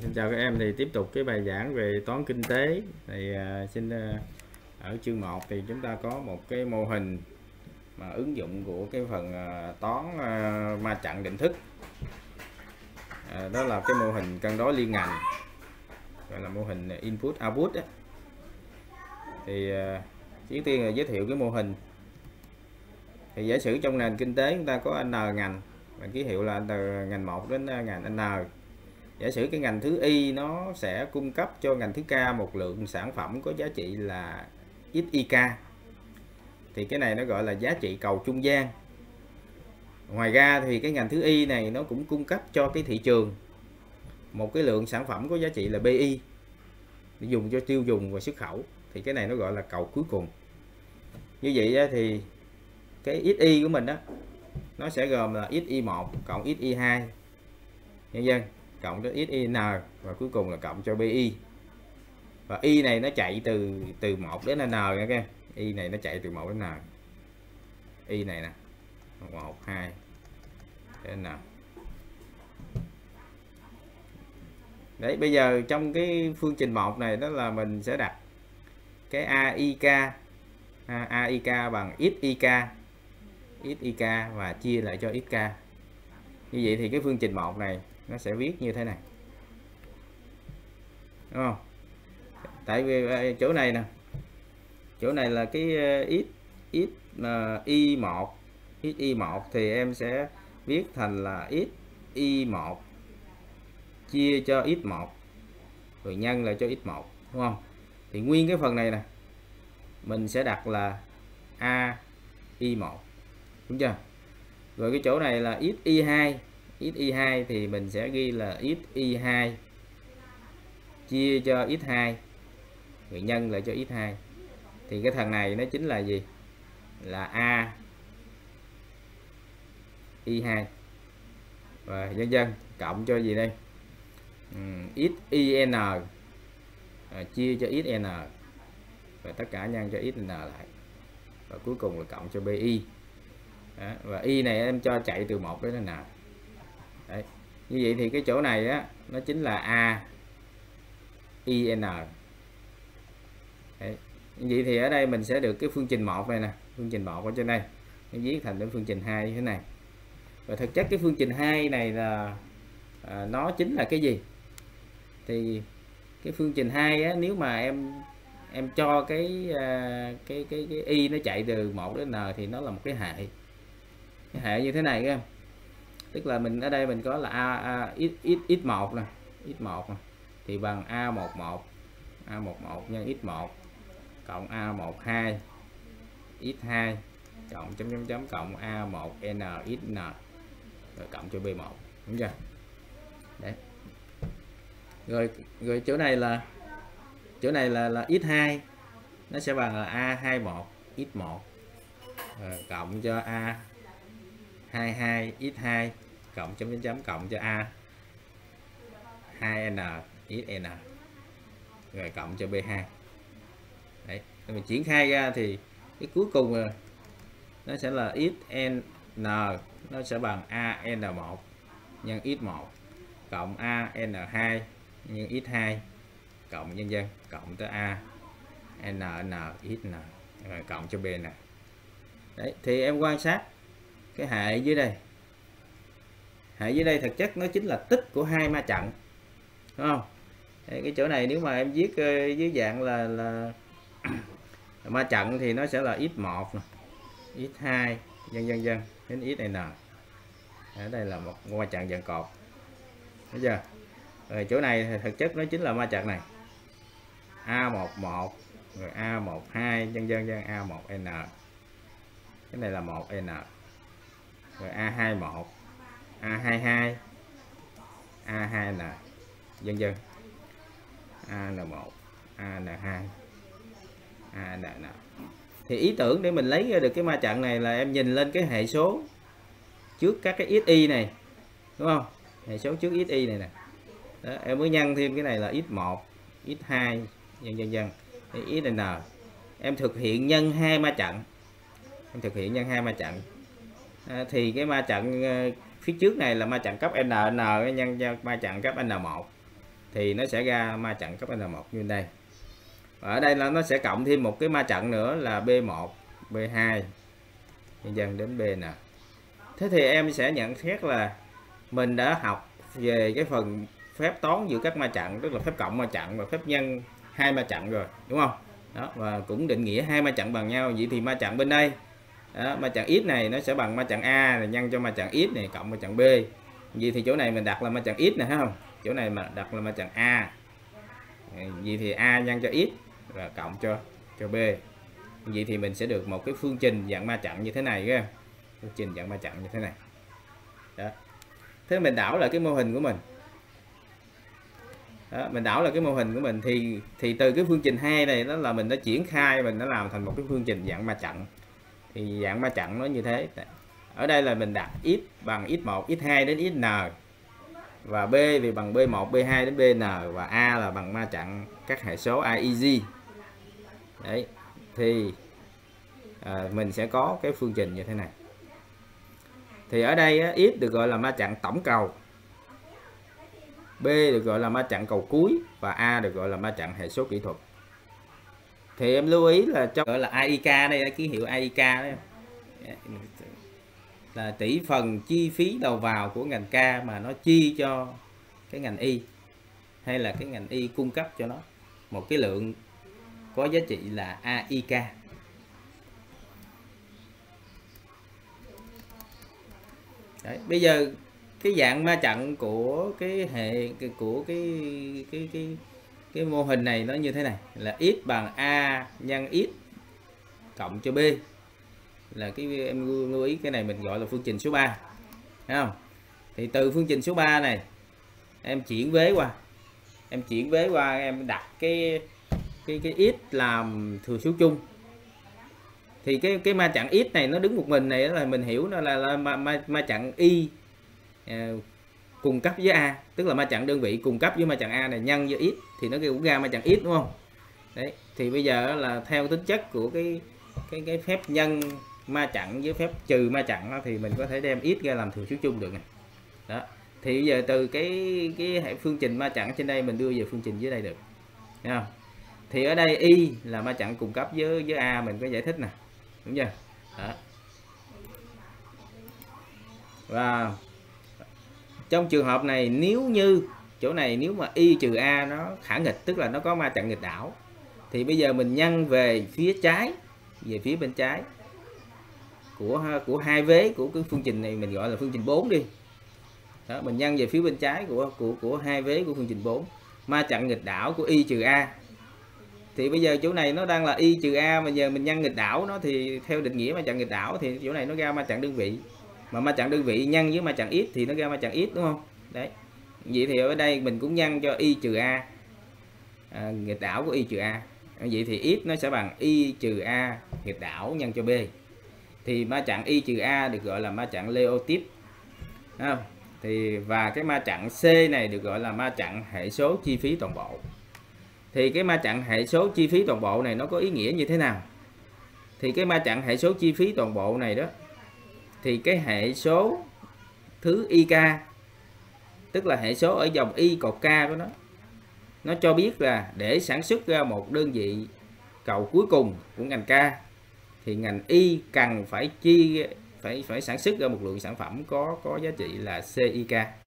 xin chào các em. Thì tiếp tục cái bài giảng về toán kinh tế. Thì à, xin à, ở chương 1 thì chúng ta có một cái mô hình mà ứng dụng của cái phần à, toán à, ma trận định thức. À, đó là cái mô hình cân đối liên ngành gọi là mô hình input output á. thì à, trước tiên là giới thiệu cái mô hình. Thì giả sử trong nền kinh tế chúng ta có n ngành và ký hiệu là từ ngành 1 đến à, ngành n giả sử cái ngành thứ y nó sẽ cung cấp cho ngành thứ k một lượng sản phẩm có giá trị là xyk thì cái này nó gọi là giá trị cầu trung gian. Ngoài ra thì cái ngành thứ y này nó cũng cung cấp cho cái thị trường một cái lượng sản phẩm có giá trị là bi để dùng cho tiêu dùng và xuất khẩu. Thì cái này nó gọi là cầu cuối cùng. Như vậy thì cái xi của mình đó nó sẽ gồm là xi1 cộng xi2 nhân dân cộng cho xin và cuối cùng là cộng cho bi và y này nó chạy từ từ 1 đến n nha các em. Y này nó chạy từ 1 đến n. Y này nè 1 2 đến n. Đấy, bây giờ trong cái phương trình 1 này đó là mình sẽ đặt cái AIK AIK bằng XIK XIK và chia lại cho XK như vậy thì cái phương trình 1 này nó sẽ viết như thế này. Đúng không? Tại vì à, chỗ này nè. Chỗ này là cái ờ, x x y 1 x y 1 thì em sẽ viết thành là x y 1 chia cho x 1 rồi nhân lại cho x 1 đúng không? Thì nguyên cái phần này nè mình sẽ đặt là a y 1 đúng chưa? Rồi cái chỗ này là x y 2 xy2 thì mình sẽ ghi là xy2 chia cho x2 rồi nhân lại cho x2 thì cái thằng này nó chính là gì? Là a. y2 và nhân dân cộng cho gì đây? Ừ, xin à, chia cho xn và tất cả nhân cho xn lại. Và cuối cùng là cộng cho bi. Đó, và y này em cho chạy từ 1 đến n. Đấy. như vậy thì cái chỗ này á nó chính là a in Đấy. như vậy thì ở đây mình sẽ được cái phương trình một này nè phương trình một ở trên đây. Nó viết thành đến phương trình hai như thế này. Và thực chất cái phương trình hai này là à, nó chính là cái gì? Thì cái phương trình hai á, nếu mà em em cho cái, à, cái cái cái y nó chạy từ 1 đến n thì nó là một cái hệ. Cái hệ như thế này các em tức là mình ở đây mình có là a, a x x x1 nè x1 nè. thì bằng a11 a11 nhân x1 cộng a12 x2 cộng chấm chấm chấm cộng a1n xn rồi cộng cho b1 đúng chưa đấy rồi rồi chỗ này là chỗ này là là x2 nó sẽ bằng là a21 x1 rồi cộng cho a 22 x2 cộng chấm chấm chấm cộng cho a. 2n xn rồi cộng cho b2 đấy mình triển khai ra thì cái cuối cùng nó sẽ là xn nó sẽ bằng an1 nhân x1 cộng an2 nhân x2 cộng nhân dân cộng tới a, n n xn rồi cộng cho b nè. Đấy, thì em quan sát cái hệ dưới đây hệ dưới đây thực chất nó chính là tích của hai ma trận. Đúng không? Cái chỗ này nếu mà em viết ờ, dưới dạng là là ma trận thì nó sẽ là x1 x2 dân dân dân đến xn ở đây là một ma trận dạng cột. Thấy chưa? Rồi chỗ này thì thực chất nó chính là ma trận này. A11 rồi A12 dân dân dân A1N cái này là 1N rồi A21 A22 A2N dân dân. AN1 AN2 AN thì ý tưởng để mình lấy ra được cái ma trận này là em nhìn lên cái hệ số trước các cái XY này đúng không? Hệ số trước XY này nè. Đó, em mới nhân thêm cái này là x1 x2 dân dân dân. Xn em thực hiện nhân hai ma trận. Em thực hiện nhân hai ma trận. À, thì cái ma trận ờ, phía trước này là ma trận cấp n n nhân ma trận cấp n1 thì nó sẽ ra ma trận cấp N1 như đây. Và ở đây là nó sẽ cộng thêm một cái ma trận nữa là B1 B2 nhân dân đến B nè. Thế thì em sẽ nhận xét là mình đã học về cái phần phép toán giữa các ma trận, tức là phép cộng ma trận và phép nhân hai ma trận rồi, đúng không? Đó, và cũng định nghĩa hai ma trận bằng nhau. Vậy thì ma trận bên đây đó, ma trận x này nó sẽ bằng ma trận a rồi nhân cho ma trận x này cộng ma trận b. Vậy thì chỗ này mình đặt là ma trận x này thấy không? Chỗ này mà đặt là ma trận a. Vậy thì a nhân cho x và cộng cho cho b. Vậy thì mình sẽ được một cái phương trình dạng ma trận như thế này các em phương trình dạng ma trận như thế này. Đó. Thế mình đảo lại cái mô hình của mình. Đó, mình đảo là cái mô hình của mình thì thì từ cái phương trình hai này đó là mình đã triển khai mình đã làm thành một cái phương trình dạng ma trận thì dạng ma trận nó như thế. Ở đây là mình đặt x bằng x1 x2 đến xn và b thì bằng b1 b2 đến bn và a là bằng ma trận các hệ số aeg đấy. Thì à, mình sẽ có cái phương trình như thế này. Thì ở đây á, x được gọi là ma trận tổng cầu. B được gọi là ma trận cầu cuối. Và A được gọi là ma trận hệ số kỹ thuật thì em lưu ý là trong gọi là AIK đây là ký hiệu AIK đấy dạ, là tỷ phần chi phí đầu vào của ngành K mà nó chi cho cái ngành Y hay là cái ngành Y cung cấp cho nó. Một cái lượng có giá trị là AIK Đấy, bây giờ cái dạng ma trận của cái hệ của cái cái cái cái cái mô hình này nó như thế này là x bằng a nhân x cộng cho b. Là cái em lưu ý cái này mình gọi là phương trình số 3 Thấy không? Thì từ phương trình số 3 này em chuyển vế qua em chuyển vế qua em đặt cái cái cái x làm thừa số chung. Thì cái cái ma chặn x này nó đứng một mình này là mình hiểu nó là, là ma, ma, ma chặn y uh, cung cấp với a, tức là ma chặn đơn vị cung cấp với ma chặn a này nhân với x, thì nó cũng ra ma chặn x, đúng không? Đấy, thì bây giờ là theo tính chất của cái cái cái phép nhân ma chặn với phép trừ ma chặn thì mình có thể đem x ra làm thừa số chung được này đó, thì bây giờ từ cái cái hệ phương trình ma chặn trên đây mình đưa về phương trình dưới đây được. Thấy không? thì ở đây y là ma chặn cung cấp với với a, mình có giải thích nè. Đúng chưa? Đó. và trong trường hợp này nếu như chỗ này nếu mà y trừ a nó khả nghịch tức là nó có ma trận nghịch đảo thì bây giờ mình nhân về phía trái về phía bên trái của của hai vế của cái phương trình này mình gọi là phương trình 4 đi. Đó, mình nhân về phía bên trái của của của hai vế của phương trình 4 ma trận nghịch đảo của y trừ a. Thì bây giờ chỗ này nó đang là y trừ a mà giờ mình nhân nghịch đảo nó thì theo định nghĩa ma trận nghịch đảo thì chỗ này nó ra ma trận đơn vị mà ma trận đơn vị nhân với ma trận x thì nó ra ma trận x đúng không? Đấy. Vậy thì ở đây mình cũng nhân cho y trừ a. À, nghịch đảo của y trừ a. Vậy thì x nó sẽ bằng y trừ a nghịch đảo nhân cho b. Thì ma trận y trừ a được gọi là ma trận leo tiếp không? thì và cái ma trận c này được gọi là ma trận hệ số chi phí toàn bộ. Thì cái ma trận hệ số chi phí toàn bộ này nó có ý nghĩa như thế nào? Thì cái ma trận hệ số chi phí toàn bộ này đó thì cái hệ số thứ IK tức là hệ số ở dòng Y cột K của nó nó cho biết là để sản xuất ra một đơn vị cầu cuối cùng của ngành K, thì ngành Y cần phải chi, phải phải sản xuất ra một lượng sản phẩm có có giá trị là CIK